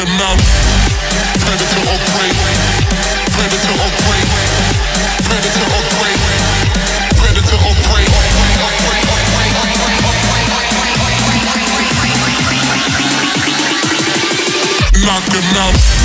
them out. Predator or prey. Predator or prey. Predator or prey. Predator or prey. Knock them out.